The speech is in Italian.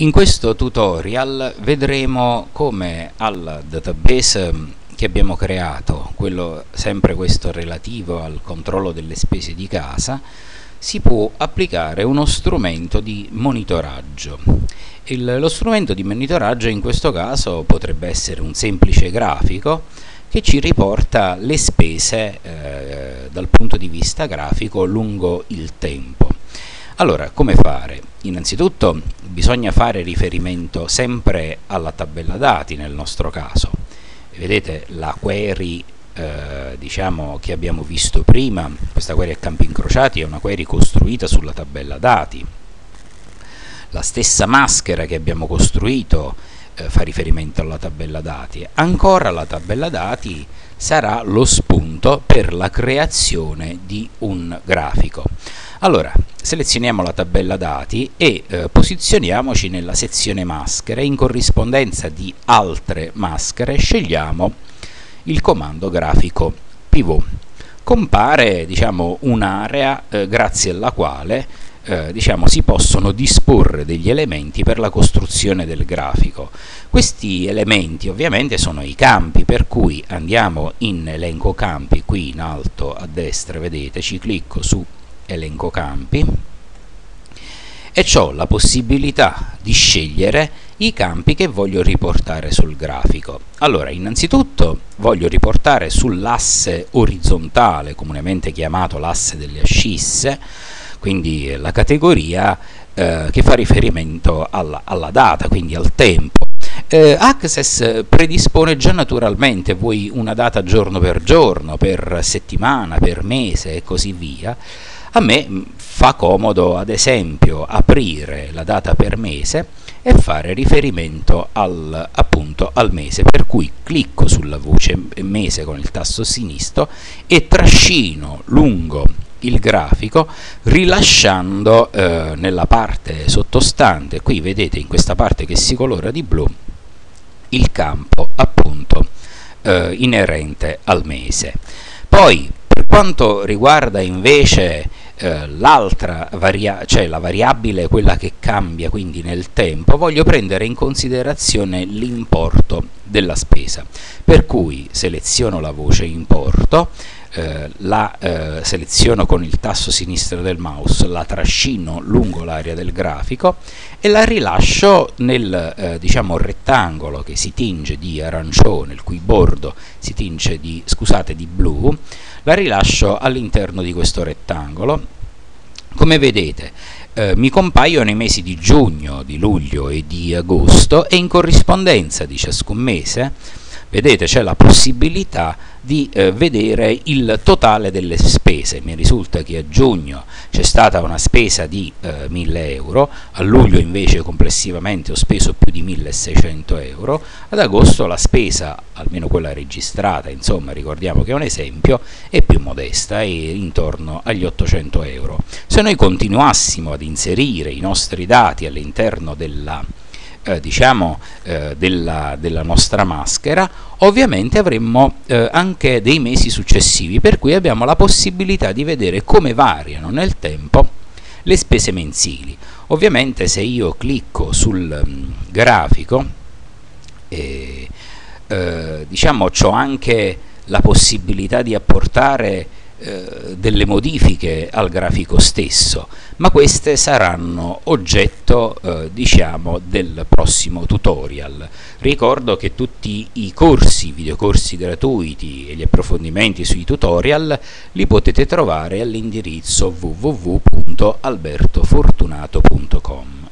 In questo tutorial vedremo come al database che abbiamo creato, quello, sempre questo relativo al controllo delle spese di casa, si può applicare uno strumento di monitoraggio. Il, lo strumento di monitoraggio in questo caso potrebbe essere un semplice grafico che ci riporta le spese eh, dal punto di vista grafico lungo il tempo. Allora, come fare? Innanzitutto bisogna fare riferimento sempre alla tabella dati nel nostro caso. Vedete la query eh, diciamo, che abbiamo visto prima, questa query a campi incrociati è una query costruita sulla tabella dati. La stessa maschera che abbiamo costruito eh, fa riferimento alla tabella dati. Ancora la tabella dati sarà lo spunto per la creazione di un grafico. Allora, selezioniamo la tabella dati e eh, posizioniamoci nella sezione maschere in corrispondenza di altre maschere scegliamo il comando grafico pivot compare diciamo un'area eh, grazie alla quale eh, diciamo, si possono disporre degli elementi per la costruzione del grafico. Questi elementi ovviamente sono i campi, per cui andiamo in elenco campi, qui in alto a destra, vedete, ci clicco su elenco campi e ho la possibilità di scegliere i campi che voglio riportare sul grafico. Allora, innanzitutto voglio riportare sull'asse orizzontale, comunemente chiamato l'asse delle ascisse, quindi la categoria eh, che fa riferimento alla, alla, data, quindi al tempo. Eh, Access predispone già naturalmente, vuoi una data giorno per giorno, per settimana, per mese e così via, a me mm, fa comodo ad esempio aprire la data per mese e fare riferimento al, appunto al mese, per cui clicco sulla voce mese con il tasto sinistro e trascino lungo il grafico rilasciando eh, nella parte sottostante, qui vedete in questa parte che si colora di blu, il campo appunto eh, inerente al mese. Poi per quanto riguarda invece eh, l'altra varia cioè la variabile quella che cambia quindi nel tempo voglio prendere in considerazione l'importo della spesa per cui seleziono la voce importo eh, la eh, seleziono con il tasto sinistro del mouse, la trascino lungo l'area del grafico e la rilascio nel eh, diciamo, rettangolo che si tinge di arancione, il cui bordo si tinge di, scusate, di blu, la rilascio all'interno di questo rettangolo. Come vedete eh, mi compaiono i mesi di giugno, di luglio e di agosto e in corrispondenza di ciascun mese vedete c'è la possibilità di eh, vedere il totale delle spese. Mi risulta che a giugno c'è stata una spesa di eh, 1000 euro, a luglio invece complessivamente ho speso più di 1600 euro, ad agosto la spesa, almeno quella registrata, insomma ricordiamo che è un esempio, è più modesta, è intorno agli 800 euro. Se noi continuassimo ad inserire i nostri dati all'interno della eh, diciamo eh, della, della, nostra maschera ovviamente avremmo eh, anche dei mesi successivi per cui abbiamo la possibilità di vedere come variano nel tempo le spese mensili. Ovviamente se io clicco sul um, grafico eh, diciamo ho anche la possibilità di apportare delle modifiche al grafico stesso, ma queste saranno oggetto eh, diciamo del prossimo tutorial. Ricordo che tutti i corsi, videocorsi gratuiti e gli approfondimenti sui tutorial li potete trovare all'indirizzo www.albertofortunato.com.